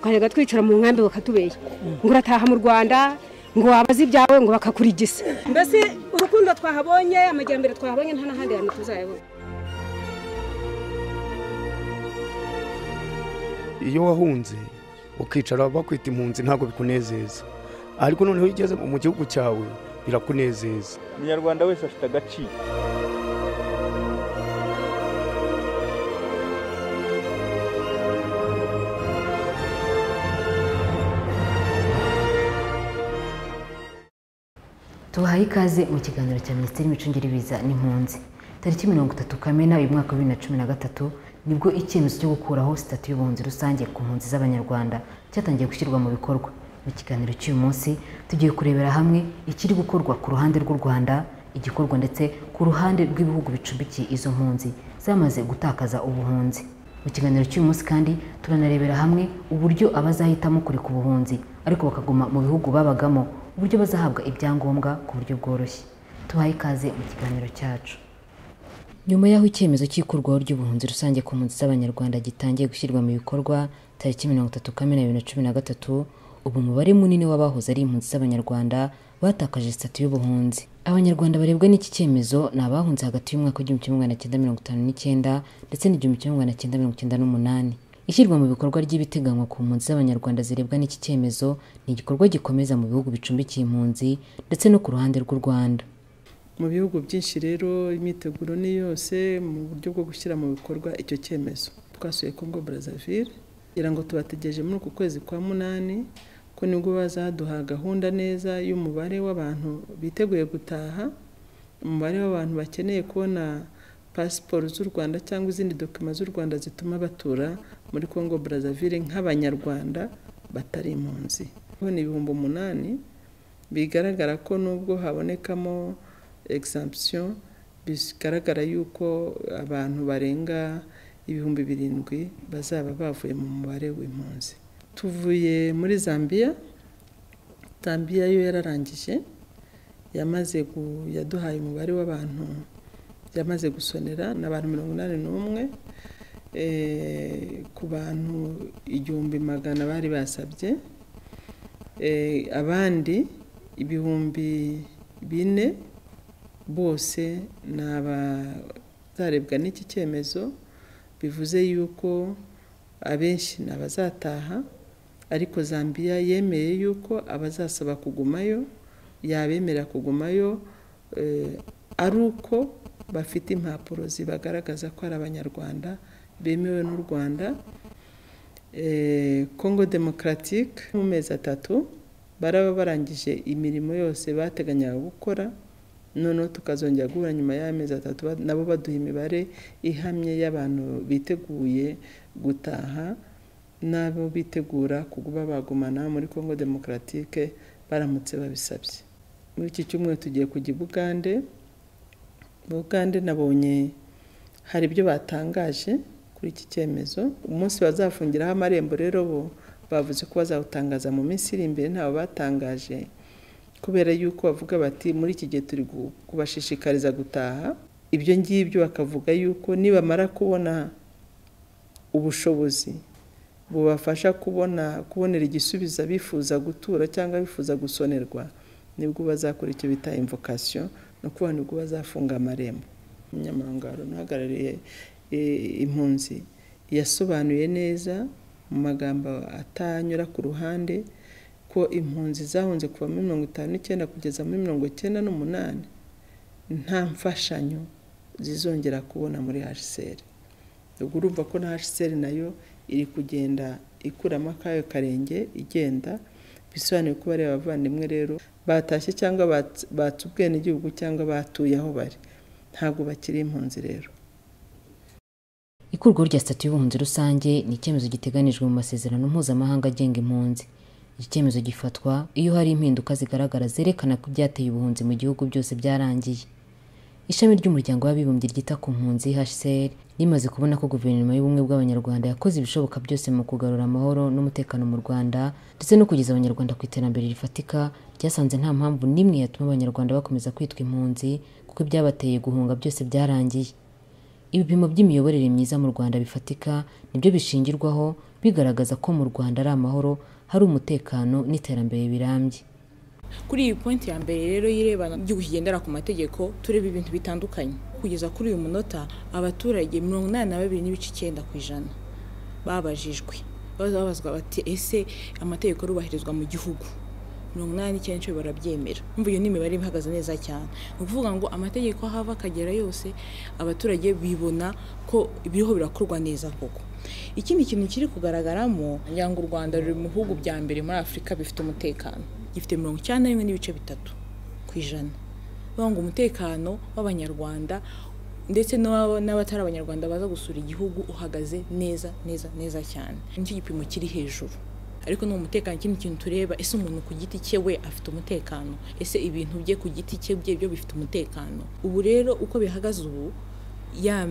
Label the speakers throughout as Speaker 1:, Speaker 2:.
Speaker 1: twajyaga twicara mu nkambi bakatubeshya ngo urataha mu rwanda ngo wabaze ibyawe ngo bakakurigisa. Mbese urukundo twahabonye amajyambere twahabonye nta n'ahandi hantu tuzayabona.
Speaker 2: Iyo wahunze ukicara bakwita impunzi ntabwo bikunezeza. Ariko noneho iyo ugeze mu gihugu cyawe birakunezeza.
Speaker 3: Umunyarwanda wese afite agaciro.
Speaker 4: Tubahaye ikaze mu kiganiro cya minisiteri y'imicungire y'ibiza n'impunzi tariki mirongo itatu kamena uyu mwaka wa bibiri na cumi na gatatu nibwo icyemezo cyo gukuraho sitati y'ubuhunzi rusange ku mpunzi z'abanyarwanda cyatangiye gushyirwa mu bikorwa. Mu kiganiro cy'uyu munsi tugiye kurebera hamwe ikiri gukorwa ku ruhande rw'u rwanda igikorwa ndetse ku ruhande rw'ibihugu bicumbikiye izo mpunzi zamaze gutakaza ubuhunzi. Mu kiganiro cy'uyu munsi kandi turanarebera hamwe uburyo abazahitamo kureka ubuhunzi ariko bakaguma mu bihugu babagamo uburyo bazahabwa ibyangombwa ku buryo bworoshye. Tubahe ikaze mu kiganiro cyacu. Nyuma y'aho icyemezo cy'ikurwaho ry'ubuhunzi rusange ku mpunzi z'abanyarwanda gitangiye gushyirwa mu bikorwa tariki mirongo itatu kamena bibiri na cumi na gatatu ubu umubare munini w'abahoze ari impunzi z'abanyarwanda batakaje sitati y'ubuhunzi. Abanyarwanda barebwa n'iki cyemezo ni abahunze hagati y'umwaka w'igihumbi kimwe magana cyenda mirongo itanu n'icyenda ndetse n'igihumbi kimwe magana cyenda mirongo icyenda n'umunani. Ishyirwa mu bikorwa ry'ibiteganywa ku mpunzi z'abanyarwanda zirebwa n'iki cyemezo ni igikorwa gikomeza mu bihugu bicumbikiye impunzi ndetse no ku ruhande rw'u rwanda.
Speaker 5: Mu bihugu byinshi rero imyiteguro ni yose mu buryo bwo gushyira mu bikorwa icyo cyemezo. Twasuye congo brazzaville kugira ngo tubategereje muri uku kwezi kwa munani ko ni bwo bazaduha gahunda neza y'umubare w'abantu biteguye gutaha umubare w'abantu bakeneye kubona pasiporo z'u rwanda cyangwa izindi dokima z'u rwanda zituma batura muri congo brazzaville nk'abanyarwanda batari impunzi ni ibihumbi umunani bigaragara ko nubwo habonekamo egisampsiyo bigaragara yuko abantu barenga ibihumbi birindwi bazaba bavuye mu mubare w'impunzi tuvuye muri zambia zambia yo yararangije yamaze yaduhaye umubare w'abantu yamaze gusonera ni abantu mirongo inani n'umwe ku bantu igihumbi magana bari basabye abandi ibihumbi bine bose ni abazarebwa n'iki cyemezo bivuze yuko abenshi ni abazataha ariko zambia yemeye yuko abazasaba kugumayo yabemerera kugumayo ari uko bafite impapuro zibagaragaza ko ari abanyarwanda bemewe n'u rwanda congo demokaratike mu mezi atatu baraba barangije imirimo yose bateganyaga gukora noneho tukazongera guhura nyuma y'amezi atatu nabo baduha imibare ihamye y'abantu biteguye gutaha n'abo bitegura kuba bagumana muri congo demokaratike baramutse babisabye. Muri iki cyumweru tugiye kujya i bugande. Bugande nabonye hari ibyo batangaje kuri iki cyemezo. Umunsi bazafungiraho amarembo rero bo bavuze ko bazawutangaza mu minsi iri imbere ntawe batangaje kubera yuko bavuga bati muri iki gihe turi kubashishikariza gutaha. Ibyo ngibyo bakavuga yuko nibamara kubona ubushobozi bubafasha kubona kubonera igisubizo bifuza gutura cyangwa bifuza gusonerwa ni bwo bazakora icyo bita imvokasiyo ni ukuvuga ni bwo bazafunga amarembo umunyamahanga uhagarariye impunzi. Yasobanuye neza mu magambo atanyura ku ruhande ko impunzi zahunze kuva muri mirongo itanu n'icyenda kugeza muri mirongo icyenda n'umunani. Nta mfashanyo zizongera kubona muri hsr ubwo urumva ko na hsr na yo iri kugenda ikuramo akayo karenge igenda bisobanuye ko bariya bavandimwe rero batashye cyangwa batse ubwenegihugu cyangwa batuye aho bari. Ntabwo bakiri impunzi rero.
Speaker 4: Ikurwaho rya sitati y'ubuhunzi rusange ni icyemezo giteganijwe mu masezerano mpuzamahanga agenga impunzi. Iki cyemezo gifatwa iyo hari impinduka zigaragara zerekana ko ibyateye ubuhunzi mu gihugu byose byarangiye. Ishami ry'umuryango w'abibumbye ryita ku mpunzi hcr rimaze kubona ko guverinoma y'ubumwe bw'abanyarwanda yakoze ibishoboka byose mu kugarura amahoro n'umutekano mu rwanda ndetse no kugeza abanyarwanda ku iterambere rifatika ryasanze nta mpamvu n'imwe yatuma abanyarwanda bakomeza kwitwa impunzi kuko ibyabateye guhunga byose byarangiye. Ibipimo by'imiyoborere myiza mu rwanda bifatika ni byo bishingirwaho bigaragaza ko mu rwanda ari amahoro hari umutekano n'iterambere birambye.
Speaker 6: Kuri iyi pointi ya mbere rero y'irebana igihugu kigendera ku mategeko tureba ibintu bitandukanye. Kugeza kuri uyu munota abaturage mirongo inani na babiri n'ibice icyenda ku ijana babajijwe. Babazwa bati ese amategeko arubahirizwa mu gihugu? Mirongo inani n'icyenda barabyemera. Umva iyo ni imibare ihagaze neza cyane. Ni ukuvuga ngo amategeko aho ava akagera yose abaturage bibona ko biriho birakorwa neza koko. Ikindi kintu kiri kugaragaramo ngira ngo u rwanda ruri mu bihugu bya mbere muri afurika bifite umutekano. Gifite mirongo icyenda n'imwe n'ibice bitatu ku ijana ngo umutekano w'abanyarwanda ndetse n'abatari abanyarwanda baza gusura igihugu uhagaze neza neza neza cyane. Nicyo gipimo kiri hejuru. Ariko ni umutekano ikindi kintu tureba ese umuntu ku giti cye we afite umutekano? Ese ibintu bye ku giti cye bye byo bifite umutekano? Ubu rero uko bihagaze ubu ya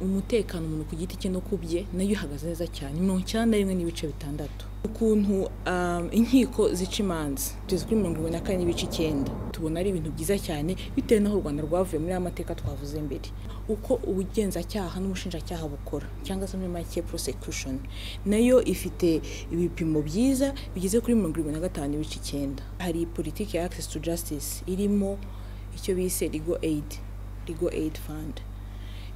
Speaker 6: umutekano umuntu ku giti cye no ku bye na yo ihagaze neza cyane. Mirongo icyenda rimwe n'ibice bitandatu. Ukuntu inkiko zica imanza. Tugeze kuri mirongo irindwi na kane n'ibice icyenda. Tubona ari ibintu byiza cyane bitewe n'aho u rwanda rwavuye muri ya mateka twavuze mbere. Uko ubugenzacyaha n'ubushinjacyaha bukora cyangwa se muri make prosecution na yo ifite ibipimo byiza bigeze kuri mirongo irindwi na gatanu n'ibice icyenda. Hari politiki ya access to justice irimo icyo bise legal aid legal aid fund.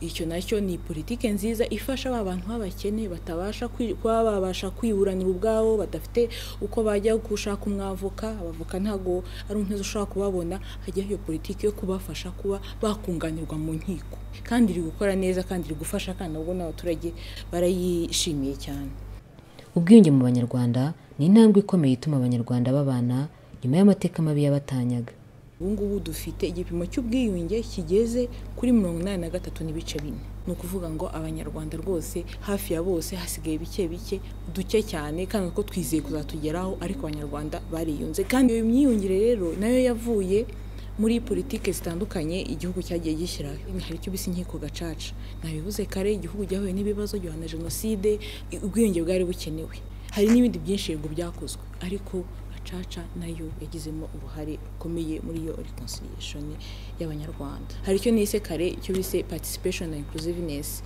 Speaker 6: Icyo na cyo ni politiki nziza ifasha ba bantu b'abakene batabasha kuba babasha kwiburanira ubwabo badafite uko bajya gushaka umwavoka abavoka ntabwo ari umuntu ushobora kubabona hajyaho iyo politiki yo kubafasha kuba bakunganirwa mu nkiko. Kandi iri gukora neza kandi iri gufasha kandi nabwo n'abaturage barayishimiye cyane.
Speaker 4: Ubwiyunge mu banyarwanda ni intambwe ikomeye ituma abanyarwanda babana nyuma y'amateka mabi yabatanyaga.
Speaker 6: Ubu ngubu dufite igipimo cy'ubwiyunge kigeze kuri mirongo inani na gatatu n'ibice bine. Ni ukuvuga ngo abanyarwanda rwose hafi ya bose hasigaye bike bike duke cyane kandi ko twizeye kuzatugeraho ariko abanyarwanda bariyunze. Kandi iyo myiyungire rero na yo yavuye muri politiki zitandukanye igihugu cyagiye gishyira hari icyo bise inkiko gacaca. Nabivuze kare igihugu cyahuye n'ibibazo gihana jenoside ubwiyunge bwari bukenewe. Hari n'ibindi byinshi yego byakozwe. Ariko gacaca na yo yagizemo uruhare rukomeye muri iyo reconciliation y'abanyarwanda. Hari icyo nise kare icyo bise participation and inclusiveness.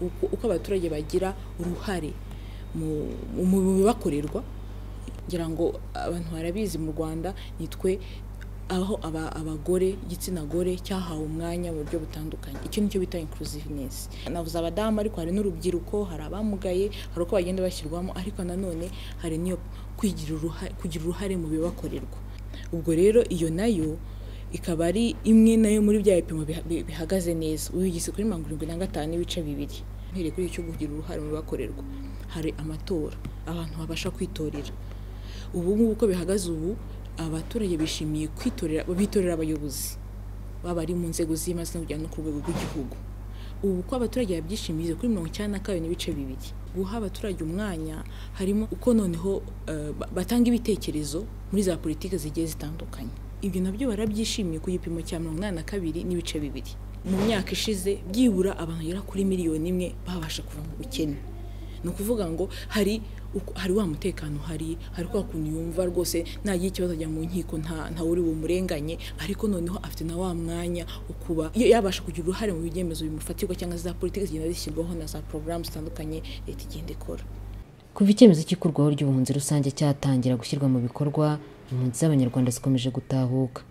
Speaker 6: Uko abaturage bagira uruhare mu bibakorerwa. Ngira ngo abantu barabizi mu rwanda nitwe aho abagore igitsina gore cyahawe umwanya mu buryo butandukanye. Icyo ni cyo bita inclusiveness. Navuze abadamu ariko hari n'urubyiruko hari abamugaye hari uko bagenda bashyirwamo ariko nanone hari n'iyo kugira uruhare mu bibakorerwa. Ubwo rero iyo na yo ikaba ari imwe na yo muri bya bipimo bihagaze neza. Uyu ugeze kuri mirongo irindwi na gatanu n'ibice bibiri. Uhereye kuri icyo kugira uruhare mu bibakorerwa. Hari amatora. Abantu babasha kwitorera. Ubu ngubu uko bihagaze ubu abaturage bishimiye kwitorera bitorera abayobozi. Baba ari mu nzego z'ibanze no kujyana no ku rwego rw'igihugu. Ubu uko abaturage babyishimiye kuri mirongo icyenda na kabiri n'ibice bibiri. Guha abaturage umwanya harimo uko noneho batanga ibitekerezo muri za politiki zigiye zitandukanye. Ibyo na byo barabyishimiye ku gipimo cya mirongo inani na kabiri n'ibice bibiri. Mu myaka ishize byibura abantu bagera kuri miliyoni imwe babasha kuva mu bukene. Ni ukuvuga ngo hari hari wa mutekano hari hari kwa kuntu yumva rwose nagira ikibazo ajya mu nkiko nta uri bumurenganye. Ariko noneho afite na wa mwanya ukuba yabasha kugira uruhare mu byemezo bimufatirwa cyangwa za politiki zigenda zishyirwaho na za porogaramu zitandukanye leta igenda ikora.
Speaker 4: Kuva icyemezo cy'ikurwaho ry'ubuhunzi rusange cyatangira gushyirwa mu bikorwa impunzi z'abanyarwanda zikomeje gutahuka.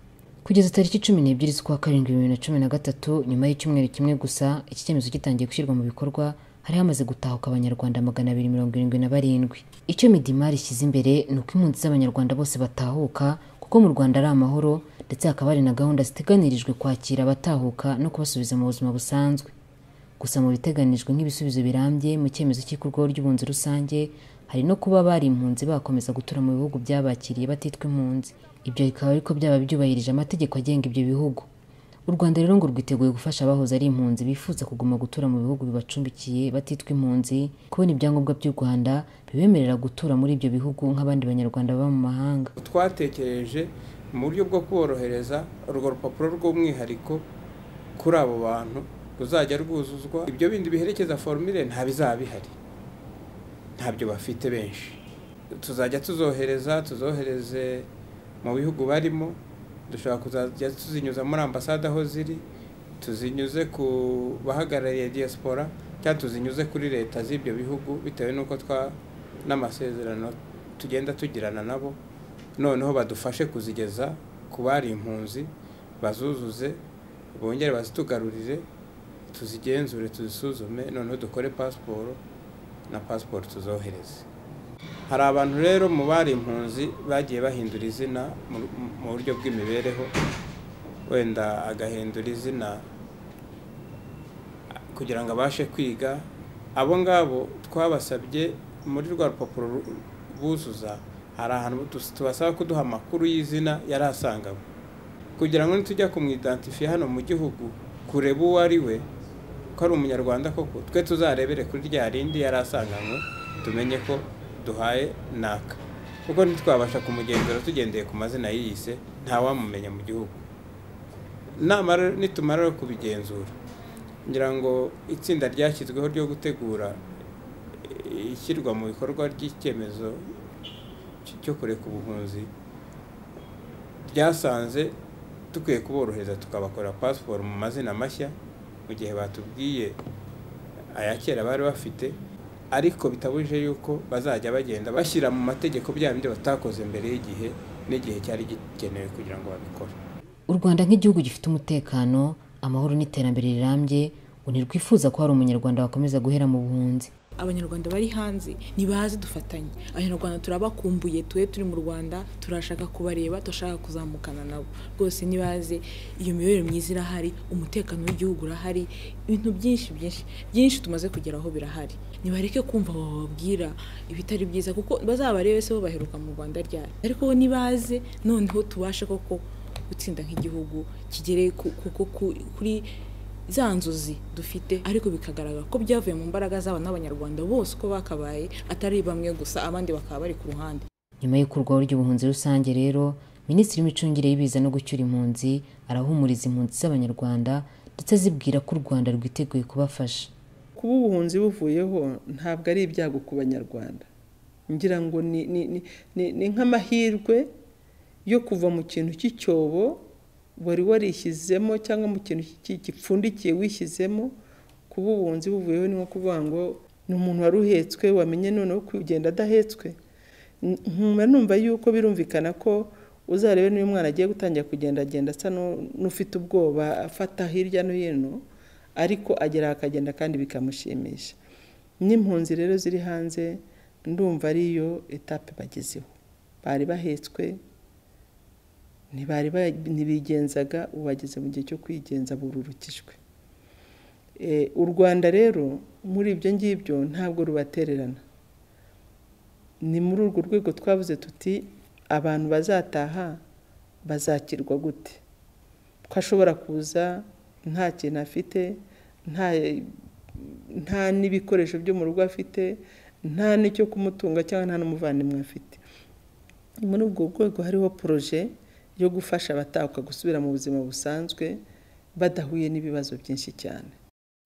Speaker 4: Kugeza tariki cumi n'ebyiri z'ukwa karindwi bibiri na cumi na gatatu nyuma y'icyumweru kimwe gusa iki cyemezo gitangiye gushyirwa mu bikorwa hari hamaze gutahuka abanyarwanda magana abiri mirongo irindwi na barindwi. Icyo midimari ishyize imbere ni uko impunzi z'abanyarwanda bose batahuka kuko mu rwanda ari amahoro ndetse hakaba hari na gahunda ziteganirijwe kwakira abatahuka no kubasubiza mu buzima busanzwe. Gusa mu biteganijwe nk'ibisubizo birambye mu cyemezo cy'ikurwaho ry'ubunzi rusange hari no kuba bari impunzi bakomeza gutura mu bihugu byabakiriye batitwa impunzi. Ibyo bikaba ariko byaba byubahirije amategeko agenga ibyo bihugu. U rwanda rero ngo rwiteguye gufasha abahoze ari impunzi bifuza kuguma gutura mu bihugu bibacumbikiye batitwa impunzi kubona ibyangombwa by'u rwanda bibemerera gutura muri ibyo bihugu nk'abandi banyarwanda baba mu mahanga.
Speaker 7: Twatekereje mu buryo bwo kuborohereza urwo rupapuro rw'umwihariko kuri abo bantu ruzajya rwuzuzwa. Ibyo bindi biherekeza forumire nta bizaba bihari ntabyo bafite benshi. Tuzajya tuzohereza tuzohereze mu bihugu barimo dushobora kuzajya tuzinyuza muri ambasade aho ziri tuzinyuze ku bahagarariye diaspora cyangwa tuzinyuze kuri leta z'ibyo bihugu bitewe n'uko twa n'amasezerano tugenda tugirana nabo noneho badufashe kuzigeza ku bari impunzi bazuzuze bongere bazitugarurire tuzigenzure tuzisuzume noneho dukore pasiporo na pasiporo tuzohereze. Hari abantu rero mu bari impunzi bagiye bahindura izina mu- buryo bw'imibereho wenda agahindura izina kugira ngo abashe kwiga. Abo ngabo twabasabye muri rwa rupapuro ru- buzuza hari ahantu tubasaba kuduha amakuru y'izina yari asanganywe. Kugira ngo nitujya kumwidentifiya hano mu gihugu kureba uwo ari we ko ari umunyarwanda koko twe tuzarebere kuri rya rindi yari asanganywe tumenye ko duhaye naka. Kuko ntitwabasha kumugenzura tugendeye ku mazina yiyise ntawamumenya mu gihugu. Nitumara rero kubigenzura. Ngira ngo itsinda ryashyizweho ryo gutegura ishyirwa mu bikorwa ry'icyemezo cy- cyo kureka ubuhunzi ryasanze dukwiye kuborohereza tukabakorera pasiporo mu mazina mashya mu gihe batubwiye aya kera bari bafite ariko bitabujije yuko bazajya bagenda bashyira mu mategeko bya bindi batakoze mbere y'igihe n'igihe cyari gikenewe kugira ngo babikore.
Speaker 4: U rwanda nk'igihugu gifite umutekano amahoro n'iterambere rirambye ngo ntirwifuza ko hari umunyarwanda wakomeza guhera mu buhunzi.
Speaker 6: Abanyarwanda bari hanze nibaze dufatanye. Abanyarwanda turabakumbuye tuwe turi mu rwanda turashaka kubareba turashaka kuzamukana nabo. Rwose nibaze iyo miyoborere myiza irahari umutekano w'igihugu urahari ibintu byinshi byinshi byinshi tumaze kugeraho birahari. Nibareke kumva bababwira ibitari byiza kuko bazabarebe se bo baheruka mu rwanda ryari. Ariko bo nibaze noneho tubashe koko gutsinda nk'igihugu kigere ku- ku- ku- ku- kuri za nzozi dufite ariko bikagaragara ko byavuye mu mbaraga z'aba n'abanyarwanda bose uko bakabaye atari bamwe gusa abandi bakaba bari ku ruhande.
Speaker 4: Nyuma y'ikurwaho ry'ubuhunzi rusange rero minisitiri w'imicungire y'ibiza no gucyura impunzi arahumuriza impunzi z'abanyarwanda ndetse azibwira ko u rwanda rwiteguye kubafasha.
Speaker 5: Kuba ubuhunzi buvuyeho ntabwo ari ibyago ku banyarwanda. Ngira ngo ni ni- ni- ni- ni nk'amahirwe yo kuva mu kintu cy'icyobo wari warishyizemo cyangwa mu kintu ki- gipfundikiye wishyizemo kuba ubuhunzi buvuyeho ni nko kuvuga ngo ni umuntu wari uhetswe wamenye noneho kugenda adahetswe. Nkuma numva yuko birumvikana ko uzarebe n'uyu mwana agiye gutangira kugendagenda asa n'u- n'ufite ubwoba afata hirya no hino ariko agera akagenda kandi bikamushimisha. N'impunzi rero ziri hanze ndumva ariyo etape bagezeho. Bari bahetswe ntibigenzaga ubu bageze mu gihe cyo kwigenza bururukijwe. Eh, u rwanda rero muri ibyo ngibyo ntabwo rubatererana. Ni muri urwo rwego twavuze tuti abantu bazataha bazakirwa gute? Ko ashobora kuza nta kintu afite nta n'ibikoresho byo mu rugo afite nta n'icyo kumutunga cyangwa nta n'umuvandimwe afite. Muri ubwo rwego hariho poroje yo gufasha abatahuka gusubira mu buzima busanzwe badahuye n'ibibazo byinshi cyane.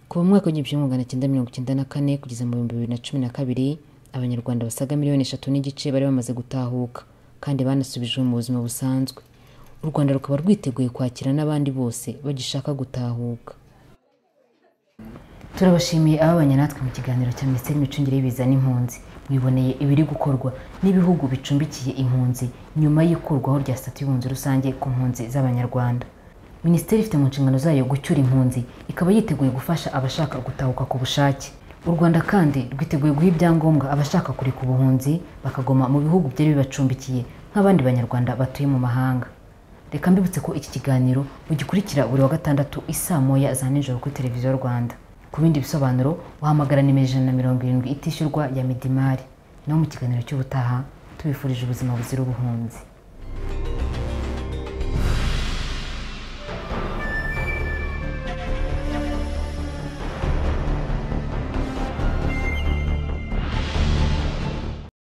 Speaker 4: Kuva mu mwaka w'igihumbi kimwe magana cyenda mirongo icyenda na kane kugeza mu bihumbi bibiri na cumi na kabiri abanyarwanda basaga miliyoni eshatu n'igice bari bamaze gutahuka kandi banasubijwe mu buzima busanzwe. U rwanda rukaba rwiteguye kwakira n'abandi bose bagishaka gutahuka. Turabashimiye ababanye natwe mu kiganiro cya minisiteri y'imicungire y'ibiza n'impunzi. Mwiboneye ibiri gukorwa n'ibihugu bicumbikiye impunzi nyuma y'ikurwaho rya sitati y'impunzi rusange ku mpunzi z'abanyarwanda. Minisiteri ifite mu nshingano zayo gucyura impunzi ikaba yiteguye gufasha abashaka gutahuka ku bushake. U rwanda kandi rwiteguye guha ibyangombwa abashaka kureka ubuhunzi bakagoma mu bihugu byari bibacumbikiye nk'abandi banyarwanda batuye mu mahanga. Reka mbibutse ko iki kiganiro mugikurikira buri wa gatandatu isaa moya za nijoro kuri televiziyo rwanda. Ku bindi bisobanuro wahamagara nimero ijana na mirongo irindwi itishyurwa ya midimari. Naho mu kiganiro cy'ubutaha tubifurije ubuzima buzira ubuhunzi.